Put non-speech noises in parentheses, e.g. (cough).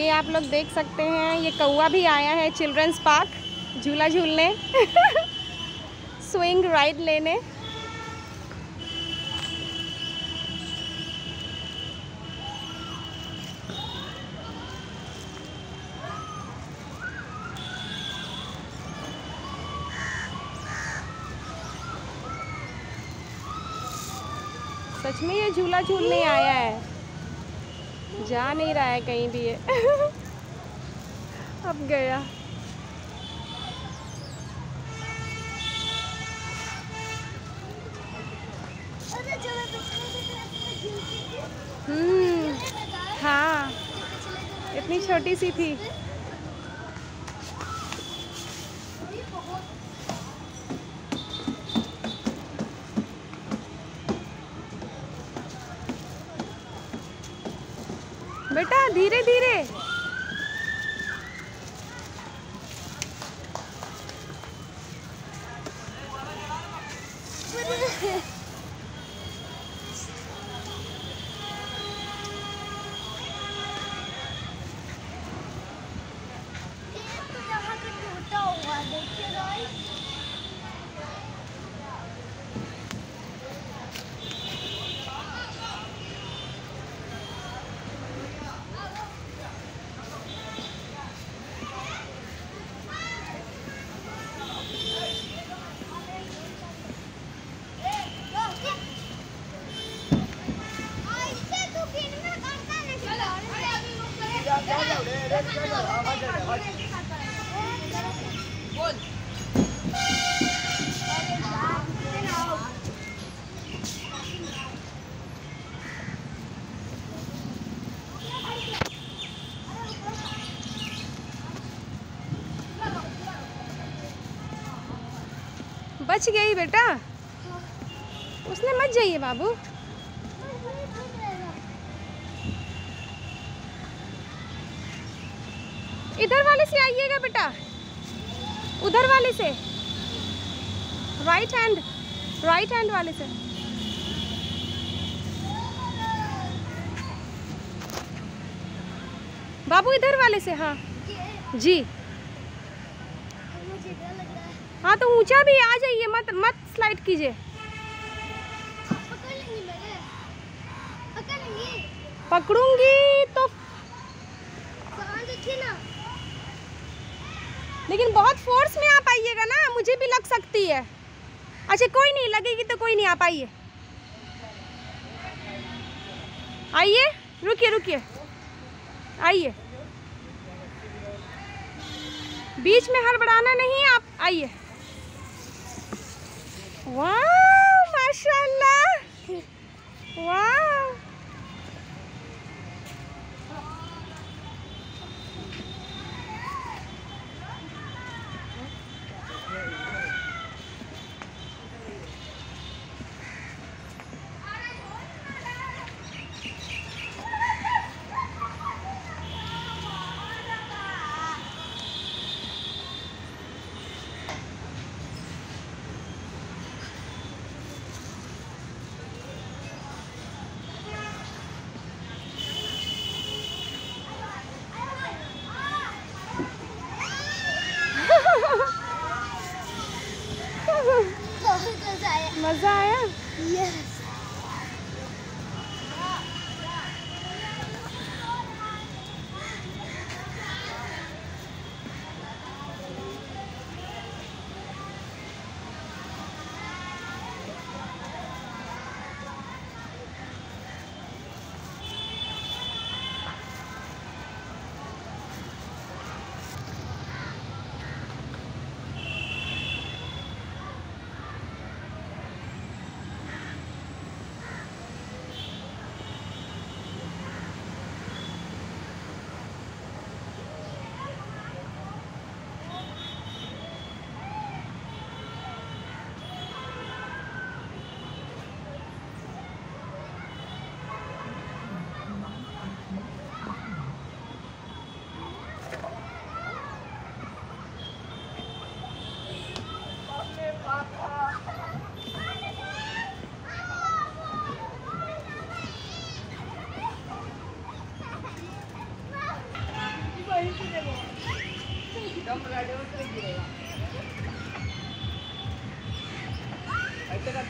ये आप लोग देख सकते हैं, ये कौआ भी आया है चिल्ड्रंस पार्क, झूला झूलने। (laughs) स्विंग राइड लेने। सच में ये झूला झूलने आया है। जा नहीं रहा है कहीं भी ये। अब गया। हम्म हाँ इतनी छोटी सी थी। बेटा धीरे धीरे। (laughs) बच गई बेटा। उसने मत जाइए बाबू। इधर वाले से आइएगा बेटा। उधर वाले से। राइट हैंड राइट हैंड वाले से। बाबू इधर वाले से हाँ। जी। हाँ तो ऊँचा भी आ जाइए मत मत स्लाइड कीजिए। पकड़ूँगी तो लेकिन बहुत फोर्स में आप आइएगा ना, मुझे भी लग सकती है। अच्छा कोई नहीं, लगेगी तो कोई नहीं, आप आइए। आइए, रुकिए रुकिए। आइए। बीच में हड़बड़ाना नहीं, आप आइए। वाह, माशाल्लाह। वाह। Yes.